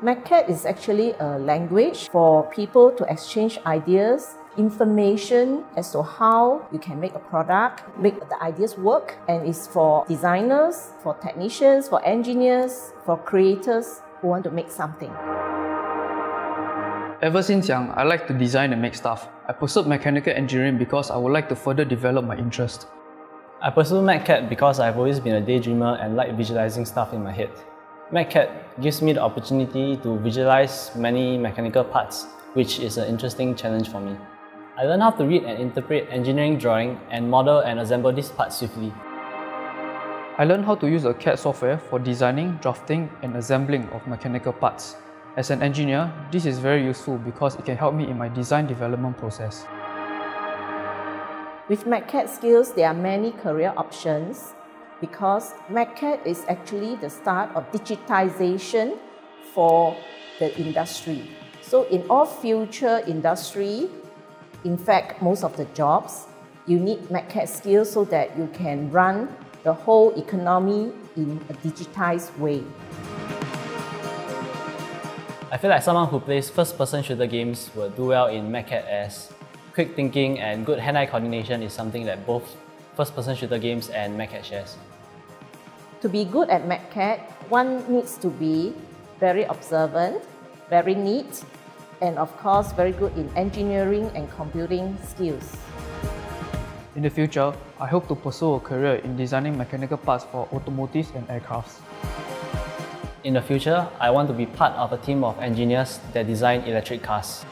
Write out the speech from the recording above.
MechCAD is actually a language for people to exchange ideas, information as to how you can make a product, make the ideas work, and it's for designers, for technicians, for engineers, for creators who want to make something. Ever since young, I like to design and make stuff. I pursued mechanical engineering because I would like to further develop my interest. I pursued MechCAD because I've always been a daydreamer and like visualizing stuff in my head. MechCAD gives me the opportunity to visualize many mechanical parts, which is an interesting challenge for me. I learned how to read and interpret engineering drawing and model and assemble these parts swiftly. I learned how to use a CAD software for designing, drafting, and assembling of mechanical parts. As an engineer, this is very useful because it can help me in my design development process. With MechCAD skills, there are many career options because MechCAD is actually the start of digitization for the industry. So in all future industry, in fact, most of the jobs, you need MechCAD skills so that you can run the whole economy in a digitized way. I feel like someone who plays first-person shooter games will do well in MechCAD as quick thinking and good hand-eye coordination is something that both first-person shooter games and MechCAD shares. To be good at MechCAD, one needs to be very observant, very neat, and of course very good in engineering and computing skills. In the future, I hope to pursue a career in designing mechanical parts for automotives and aircrafts. In the future, I want to be part of a team of engineers that design electric cars.